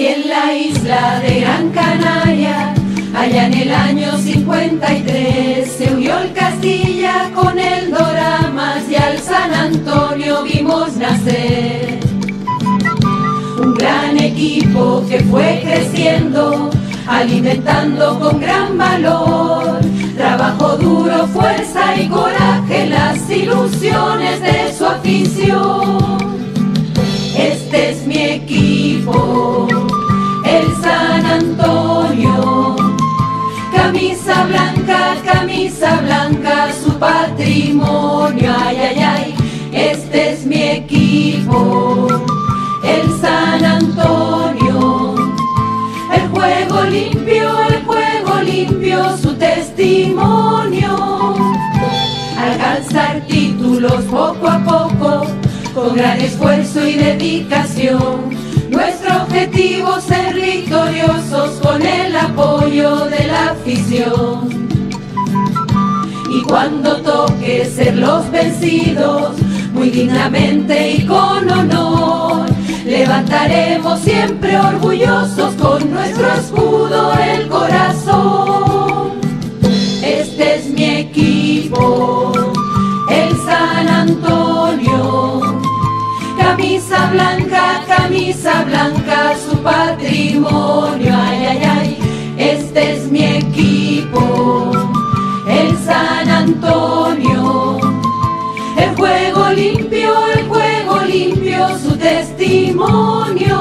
y en la isla de Gran Canaria, allá en el año 53, se unió el Castilla con el Doramas y al San Antonio vimos nacer. Un gran equipo que fue creciendo, alimentando con gran valor. Trabajo duro, fuerza y coraje, las ilusiones de su afición. Camisa blanca, camisa blanca, su patrimonio. Ay, ay, ay, este es mi equipo, el San Antonio. El juego limpio, el juego limpio, su testimonio. Alcanzar títulos poco a poco, con gran esfuerzo y dedicación. Objetivo ser victoriosos con el apoyo de la afición. Y cuando toque ser los vencidos, muy dignamente y con honor, levantaremos siempre orgullosos con nuestro escudo patrimonio. Ay, ay, ay, este es mi equipo, el San Antonio. El juego limpio, el juego limpio, su testimonio.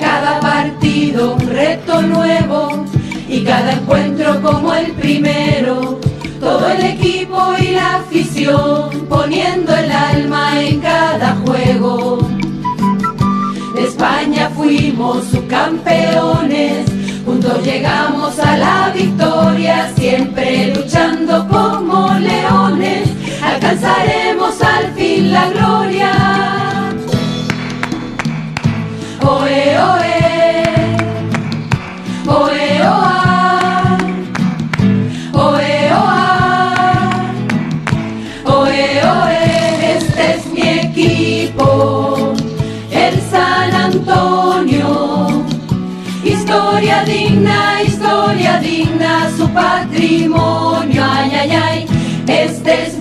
Cada partido un reto nuevo y cada encuentro como el primero. Todo el equipo y la afición poniendo el alma en cada juego. De España fuimos subcampeones, juntos llegamos a la victoria, siempre luchando como leones, historia digna, historia digna, su patrimonio, ay, ay, ay. Este es